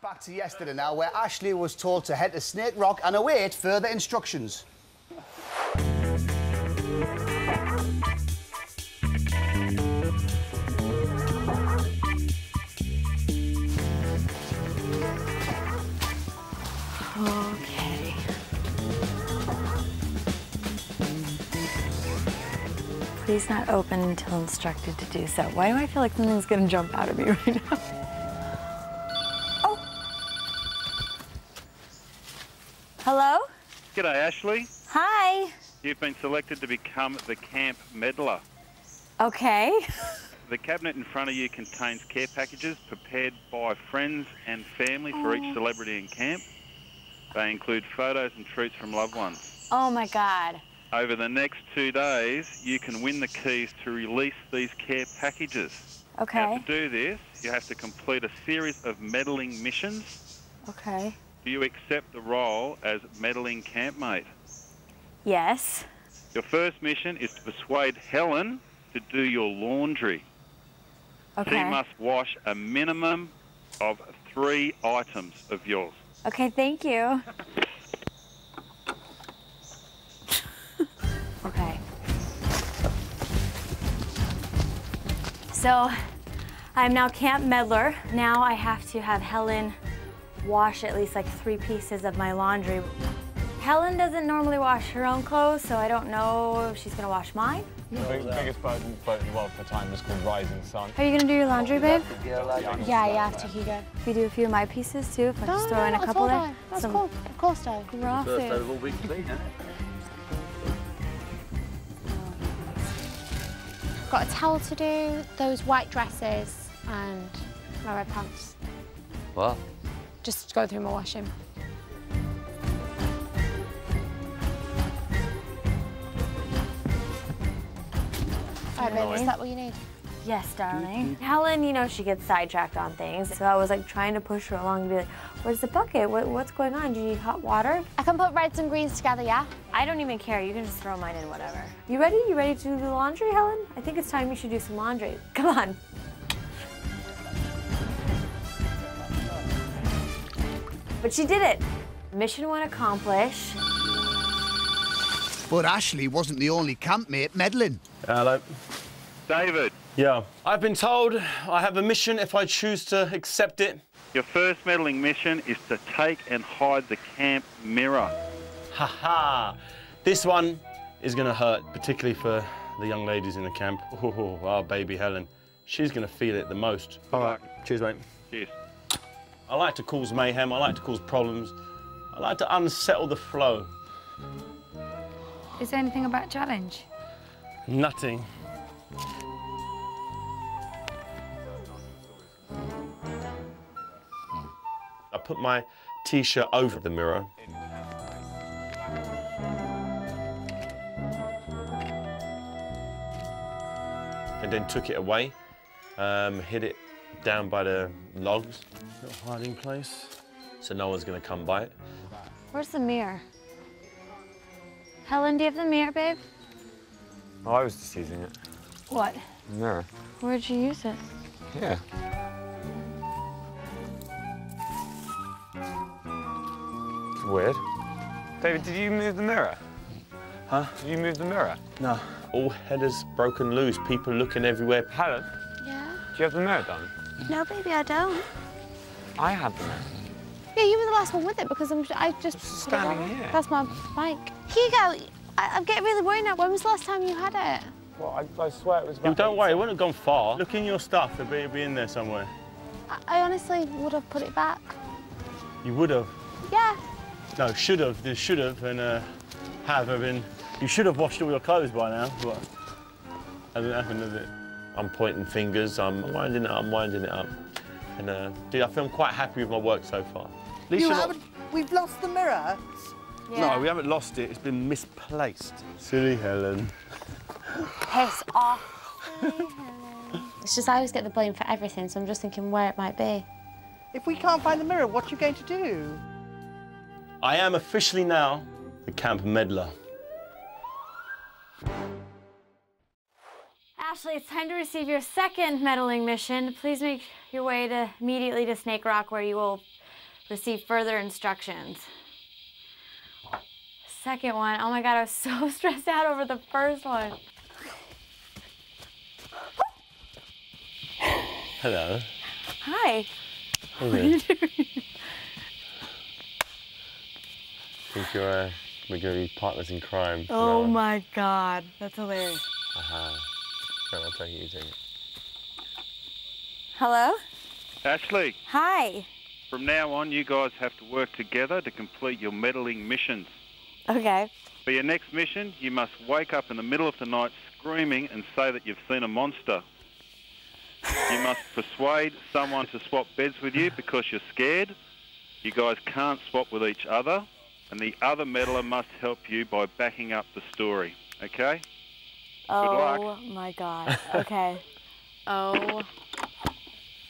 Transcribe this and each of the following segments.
back to yesterday now, where Ashley was told to head to Snake Rock and await further instructions. Okay. Please not open until instructed to do so. Why do I feel like something's gonna jump out of me right now? Oh. Hello? G'day, Ashley. Hi. You've been selected to become the camp meddler. Okay. The cabinet in front of you contains care packages prepared by friends and family for each oh. celebrity in camp. They include photos and treats from loved ones. Oh my God. Over the next two days, you can win the keys to release these care packages. Now, Okay. to do this, you have to complete a series of meddling missions. Okay. Do you accept the role as meddling campmate? Yes. Your first mission is to persuade Helen to do your laundry. Okay. She must wash a minimum of three items of yours. Okay, thank you. okay. So, I'm now Camp Meddler. Now I have to have Helen wash at least like three pieces of my laundry. Helen doesn't normally wash her own clothes, so I don't know if she's gonna wash mine. The biggest boat in, boat in the world for time is called Rising Sun. Are you gonna do your laundry, babe? Yeah, you have to, Hugo. If you do a few of my pieces too, if I just No, throw in a couple at all, there. That's Some cool. Of course, though. raw food. all week clean, isn't it? Got a towel to do, those white dresses, and my red pants. What? Just go through my washing. All right, babe, is that what you need? Yes, darling. Helen, you know, she gets sidetracked on things. So I was like trying to push her along to be like, where's the bucket? What, what's going on? Do you need hot water? I can put reds and greens together, yeah? I don't even care. You can just throw mine in, whatever. You ready? You ready to do the laundry, Helen? I think it's time you should do some laundry. Come on. But she did it. Mission one accomplished. But Ashley wasn't the only campmate meddling. Hello. David, Yeah. I've been told I have a mission if I choose to accept it. your first meddling mission is to take and hide the camp mirror. Ha ha. This one is going to hurt, particularly for the young ladies in the camp. Oh, oh, oh our baby Helen. She's going to feel it the most. All right. Cheers, mate. Cheers. I like to cause mayhem. I like to cause problems. I like to unsettle the flow. Is there anything about challenge? Nothing. I put my t-shirt over the mirror. And then took it away, um, hid it down by the logs, little hiding place, so no one's gonna come by it. Where's the mirror? Helen, do you have the mirror, babe? Oh, I was just using it. What? Mirror. Where'd you use it? Yeah. It's weird. David, did you move the mirror? Huh? Did you move the mirror? No. All headers broken loose, people looking everywhere. Helen, Yeah. do you have the mirror done? No, baby, I don't. I had the mirror. Yeah, you were the last one with it because I'm, I just put standing here. That's my bike. Hugo, I, I'm getting really worried now. When was the last time you had it? Well, I, I swear it was You don't eight- worry, it wouldn't have gone far. Look in your stuff, it'll be, it'll be in there somewhere. I, I honestly would have put it back. You would have. Yeah. No, should have. There should have and uh, have have been. You should have washed all your clothes by now, but hasn't happened, has it? I'm pointing fingers. I'm winding it up. I'm winding it up. And uh, dude, I feel I'm quite happy with my work so far. At least You haven't. We've lost the mirror. Yeah. No, we haven't lost it. It's been misplaced. Silly Helen. Piss off. Helen. it's just I always get the blame for everything, so I'm just thinking where it might be. If we can't find the mirror, what are you going to do? I am officially now the camp meddler. Ashley, it's time to receive your second meddling mission. Please make your way to immediately to Snake Rock, where you will receive further instructions. Second one, oh my god, I was so stressed out over the first one. Hello. Hi. What are you doing? think you're uh, we're going to be partners in crime. Oh my god, that's hilarious. On, I'll take it, you take it. Hello? Ashley, Hi. from now on, you guys have to work together to complete your meddling missions. Okay. For your next mission, you must wake up in the middle of the night screaming and say that you've seen a monster. You must persuade someone to swap beds with you because you're scared. You guys can't swap with each other. And the other meddler must help you by backing up the story. Okay? Oh luck. my god. Okay. oh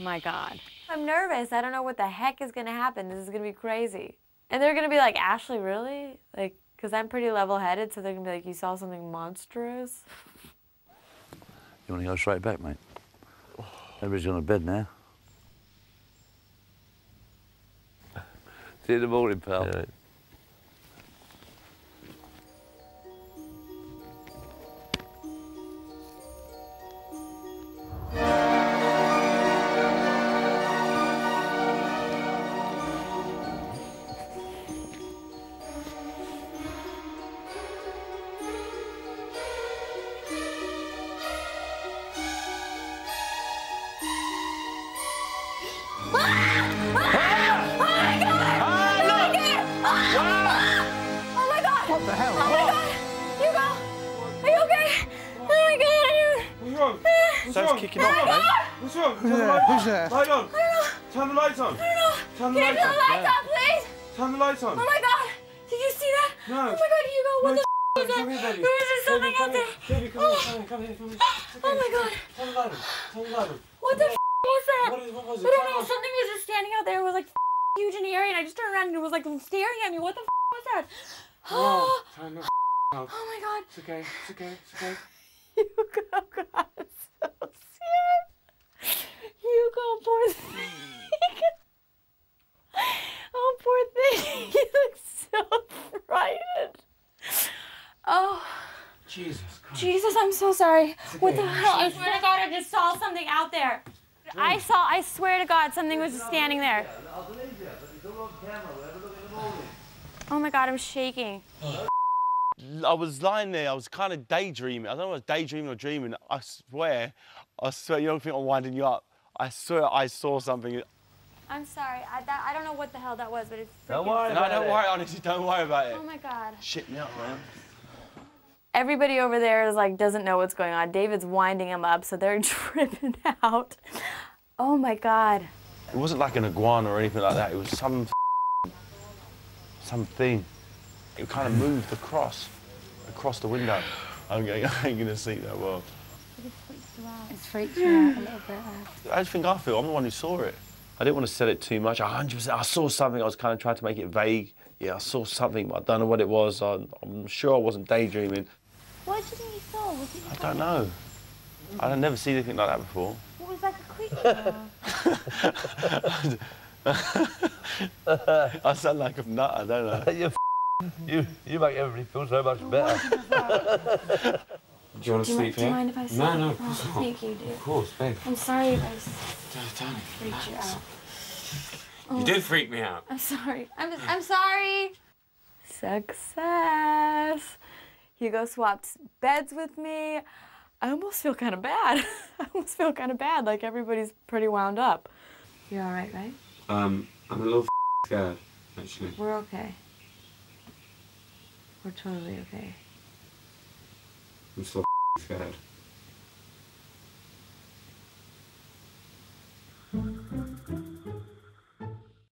my god. I'm nervous. I don't know what the heck is gonna happen. This is gonna be crazy. And they're gonna be like, Ashley, really? Like, because I'm pretty level headed, so they're gonna be like, you saw something monstrous? You want to go straight back, mate? Everybody's going to bed now. See you in the morning, pal. Wrong? What's Sounds wrong? kicking off, man. What's wrong? Turn Who's the there? lights Who's on. there? Light on. Turn the lights on. Turn the Can you lights turn the on. please? Turn the lights on. Oh my god! Did you see that? No. Oh my god, Hugo, what No, the f is that? Come here, baby. There was just something out there. Baby, come here, come here, come here, come here. Oh my god. Turn the light on. Turn the light on. What the f was that? What is- what was it? I don't know. Something was just standing out there. It was like huge and hairy, and I just turned around and it was like staring at me. What the f was that? No, turn the off. Oh my god. It's okay, it's okay, it's okay. Hugo, God, it's so scared. Hugo, poor thing. Oh, poor thing. He looks so frightened. Oh, Jesus Christ. Jesus, I'm so sorry. What the hell? I swear to God, I just saw something out there. I saw, I swear to God, something was just standing there. Oh my God, I'm shaking. I was lying there, I was kind of daydreaming. I don't know if I was daydreaming or dreaming. I swear, I swear, you don't think I'm winding you up. I swear I saw something. I'm sorry. I, that, I don't know what the hell that was, but it's Don't freaking- worry No, don't it. worry, honestly, don't worry about it. Oh my God. Shit me up, man. everybody over there is like doesn't know what's going on. David's winding him up, so they're tripping out. Oh my god. It wasn't like an iguana or anything like that. It was some something. It kind of moved across, across the window. I'm going, I ain't gonna see that well. It's freaked me out a little bit. I just think I feel. I'm the one who saw it. I didn't want to sell it too much. 100%. I saw something. I was kind of trying to make it vague. Yeah, I saw something, but I don't know what it was. I, I'm sure I wasn't daydreaming. What do you think you saw? Was it I don't know. I've never seen anything like that before. What was like a creature? I sound like a nutter, don't I? you, you, you make everybody feel so much better. Do you want to Do you, sleep do you here? mind if I sleep? No, no, of Oh, course not. thank you, dude. Of course, babe. I'm sorry if I s- Darling, freaked you out. You did freak me out. I'm sorry. I'm, I'm sorry. Success. Hugo swapped beds with me. I almost feel kind of bad. I almost feel kind of bad, like everybody's pretty wound up. You're all right, right? Um, I'm a little scared, actually. We're okay. We're totally okay. I'm still scared.